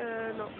Euh, non.